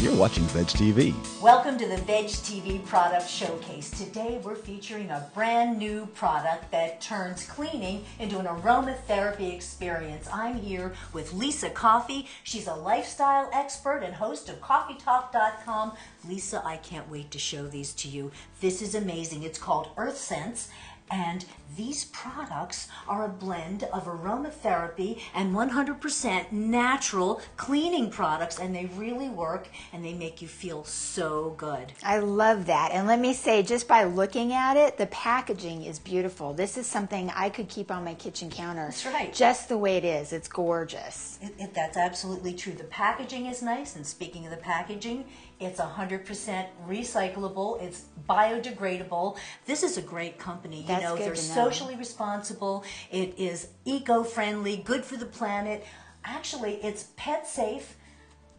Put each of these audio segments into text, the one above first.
You're watching Veg TV. Welcome to the Veg TV Product Showcase. Today we're featuring a brand new product that turns cleaning into an aromatherapy experience. I'm here with Lisa Coffee. She's a lifestyle expert and host of CoffeeTalk.com. Lisa, I can't wait to show these to you. This is amazing. It's called EarthScents. And these products are a blend of aromatherapy and 100% natural cleaning products, and they really work and they make you feel so good. I love that. And let me say, just by looking at it, the packaging is beautiful. This is something I could keep on my kitchen counter. That's right. Just the way it is. It's gorgeous. It, it, that's absolutely true. The packaging is nice, and speaking of the packaging, it's 100% recyclable, it's biodegradable. This is a great company. That's you know, they're know. socially responsible, it is eco friendly, good for the planet. Actually, it's pet safe,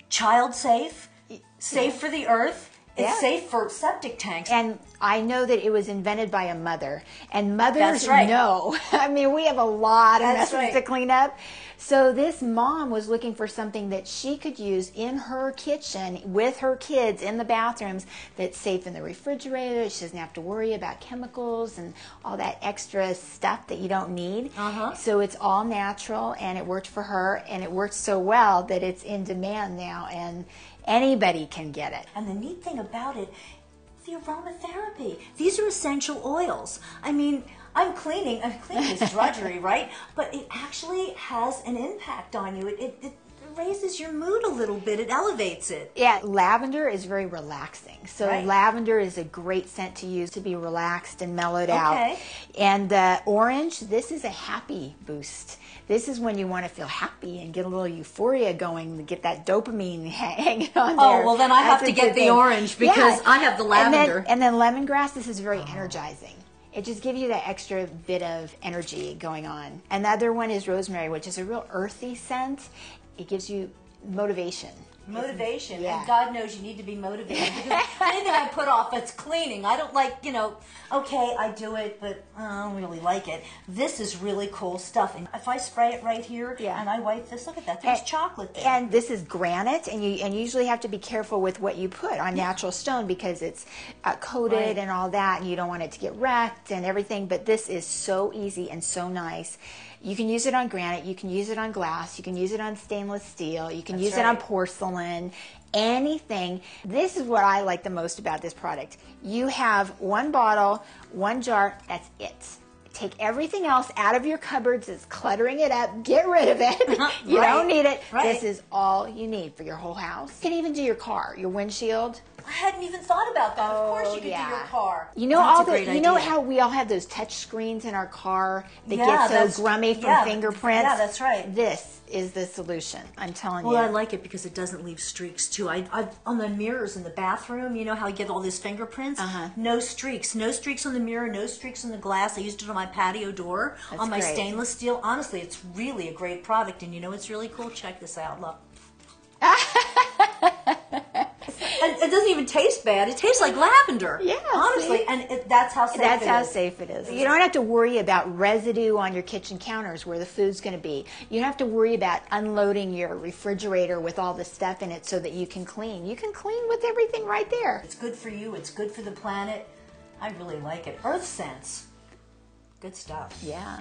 child safe, safe for the earth. It's Yeah. safe for septic tanks. And I know that it was invented by a mother. And mothers right. know. I mean, we have a lot of messes right. to clean up. So this mom was looking for something that she could use in her kitchen with her kids in the bathrooms that's safe in the refrigerator. She doesn't have to worry about chemicals and all that extra stuff that you don't need. Uh-huh. So it's all natural and it worked for her and it worked so well that it's in demand now and anybody can get it. And the neat thing about it, the aromatherapy. These are essential oils. I mean, I'm cleaning. I'm cleaning is drudgery, right? But it actually has an impact on you. It, it, it raises your mood a little bit. It elevates it. Yeah, lavender is very relaxing. So Right. lavender is a great scent to use to be relaxed and mellowed out. Okay. And uh, orange, this is a happy boost. This is when you want to feel happy and get a little euphoria going, to get that dopamine hanging on Oh, there. well, then I have to get the thing. orange because I have the And then- lavender. And then, lemongrass, this is very energizing. It just gives you that extra bit of energy going on. Another one is rosemary, which is a real earthy scent. It gives you motivation. Motivation. Yeah. And God knows you need to be motivated because anything I put off, it's cleaning. I don't like, you know, okay, I do it, but uh, I don't really like it. This is really cool stuff. And if I spray it right here Yeah. and I wipe this, look at that. There's And- chocolate there. And this is granite, and you and you usually have to be careful with what you put on natural stone because it's uh, coated Right. and all that, and you don't want it to get wrecked and everything. But this is so easy and so nice. You can use it on granite, you can use it on glass, you can use it on stainless steel, you can That's use it on right. Porcelain, anything. This is what I like the most about this product. You have one bottle, one jar, that's it. Take everything else out of your cupboards that's cluttering it up, get rid of it. you Right. don't need it. Right. This is all you need for your whole house. You can even do your car, your windshield. I hadn't even thought about that. of course, you oh, could yeah. do your car. You know That's all the great you know how we all have those touch screens in our car that Yeah, get so grummy from yeah, fingerprints. yeah, that's right. This is the solution. I'm telling Well, you. Well, I like it because it doesn't leave streaks too. I, I on the mirrors in the bathroom, you know how you get all these fingerprints. Uh-huh. No streaks, no streaks on the mirror, no streaks on the glass. I used it on my patio door, That's on my great. stainless steel. Honestly, it's really a great product, and you know it's really cool. Check this out, look. it doesn't even taste bad. It tastes like lavender. Yeah, honestly, see? and it, that's how safe it is. That's how is. safe it is. You don't have to worry about residue on your kitchen counters where the food's going to be. You don't have to worry about unloading your refrigerator with all the stuff in it so that you can clean. You can clean with everything right there. It's good for you. It's good for the planet. I really like it. EarthScents. Good stuff. Yeah.